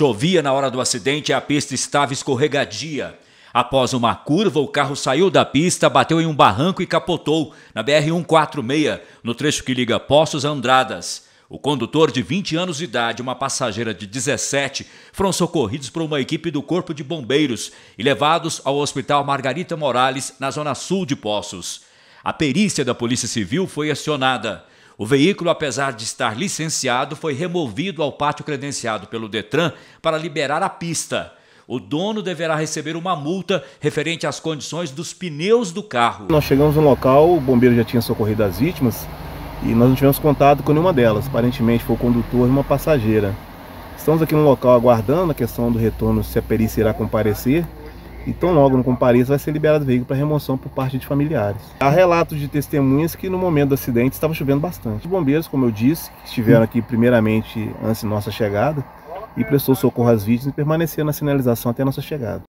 Chovia na hora do acidente e a pista estava escorregadia. Após uma curva, o carro saiu da pista, bateu em um barranco e capotou na BR-146, no trecho que liga Poços a Andradas. O condutor de 20 anos de idade e uma passageira de 17 foram socorridos por uma equipe do Corpo de Bombeiros e levados ao Hospital Margarita Morales, na zona sul de Poços. A perícia da Polícia Civil foi acionada. O veículo, apesar de estar licenciado, foi removido ao pátio credenciado pelo Detran para liberar a pista. O dono deverá receber uma multa referente às condições dos pneus do carro. Nós chegamos no local, o bombeiro já tinha socorrido as vítimas e nós não tivemos contato com nenhuma delas. Aparentemente foi o condutor e uma passageira. Estamos aqui no local aguardando a questão do retorno, se a perícia irá comparecer. E tão logo não compareça, vai ser liberado o veículo para remoção por parte de familiares. Há relatos de testemunhas que no momento do acidente estava chovendo bastante. Os bombeiros, como eu disse, estiveram aqui primeiramente antes de nossa chegada e prestou socorro às vítimas e permaneceram na sinalização até nossa chegada.